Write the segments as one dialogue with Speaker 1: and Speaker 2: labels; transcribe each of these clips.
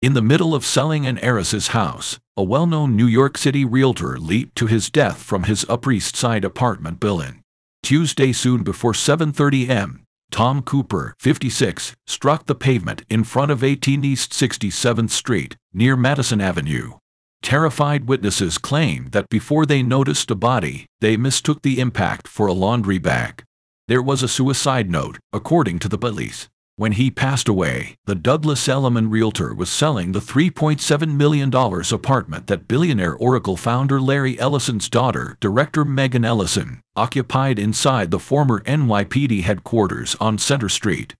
Speaker 1: In the middle of selling an heiress's house, a well-known New York City realtor leaped to his death from his Upper East Side apartment building. Tuesday soon before 7.30 m, Tom Cooper, 56, struck the pavement in front of 18 East 67th Street, near Madison Avenue. Terrified witnesses claim that before they noticed a body, they mistook the impact for a laundry bag. There was a suicide note, according to the police. When he passed away, the Douglas Elliman realtor was selling the $3.7 million apartment that billionaire Oracle founder Larry Ellison's daughter, director Megan Ellison, occupied inside the former NYPD headquarters on Centre Street.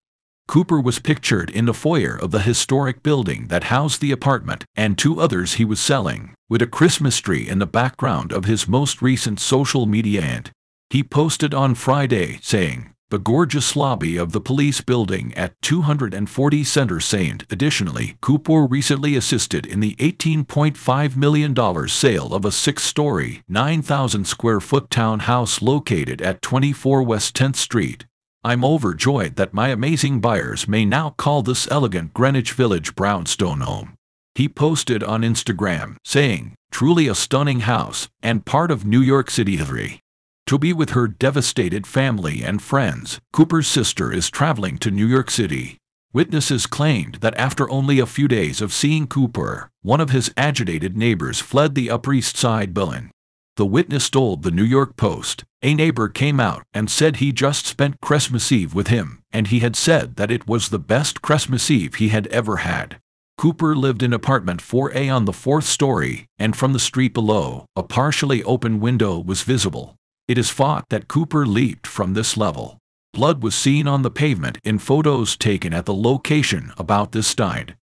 Speaker 1: Cooper was pictured in the foyer of the historic building that housed the apartment and two others he was selling, with a Christmas tree in the background of his most recent social media and he posted on Friday saying, the gorgeous lobby of the police building at 240 Center Saint. Additionally, Cooper recently assisted in the $18.5 million sale of a six-story, 9,000 square foot townhouse located at 24 West 10th Street. I'm overjoyed that my amazing buyers may now call this elegant Greenwich Village brownstone home. He posted on Instagram, saying, truly a stunning house and part of New York City history. To be with her devastated family and friends, Cooper's sister is traveling to New York City. Witnesses claimed that after only a few days of seeing Cooper, one of his agitated neighbors fled the Upper East Side building. The witness told the New York Post, a neighbor came out and said he just spent Christmas Eve with him, and he had said that it was the best Christmas Eve he had ever had. Cooper lived in apartment 4A on the fourth story, and from the street below, a partially open window was visible. It is thought that Cooper leaped from this level. Blood was seen on the pavement in photos taken at the location about this died.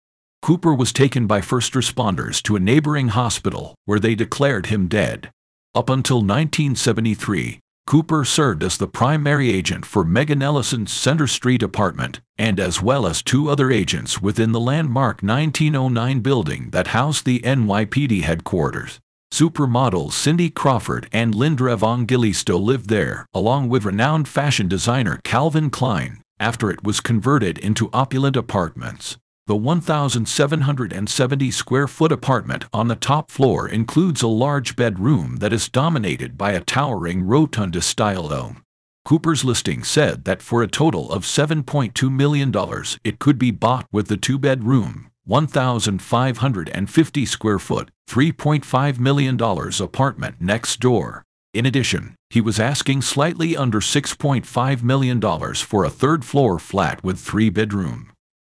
Speaker 1: Cooper was taken by first responders to a neighboring hospital where they declared him dead. Up until 1973, Cooper served as the primary agent for Megan Ellison's Centre Street apartment and as well as two other agents within the landmark 1909 building that housed the NYPD headquarters. Supermodels Cindy Crawford and Linda Evangelista lived there, along with renowned fashion designer Calvin Klein, after it was converted into opulent apartments. The 1,770 square foot apartment on the top floor includes a large bedroom that is dominated by a towering rotunda style dome. Cooper's listing said that for a total of $7.2 million, it could be bought with the two bedroom, 1,550 square foot, $3.5 million apartment next door. In addition, he was asking slightly under $6.5 million for a third floor flat with three bedroom.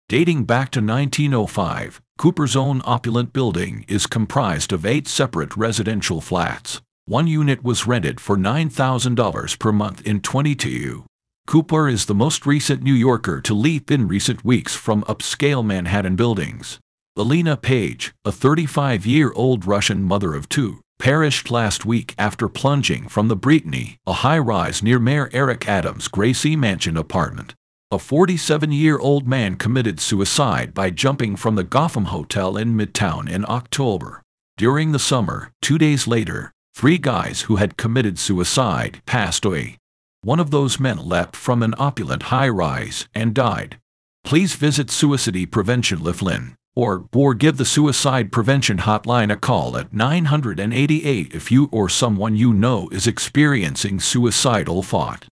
Speaker 1: Dating back to 1905, Cooper's own opulent building is comprised of eight separate residential flats. One unit was rented for $9,000 per month in 22. Cooper is the most recent New Yorker to leap in recent weeks from upscale Manhattan buildings. Alina Page, a 35-year-old Russian mother of two, perished last week after plunging from the Brittany, a high-rise near Mayor Eric Adams' Gracie Mansion apartment. A 47-year-old man committed suicide by jumping from the Gotham Hotel in Midtown in October. During the summer, two days later, three guys who had committed suicide passed away. One of those men leapt from an opulent high-rise and died. Please visit Suicide Prevention Lifeline or, or give the Suicide Prevention Hotline a call at 988 if you or someone you know is experiencing suicidal thought.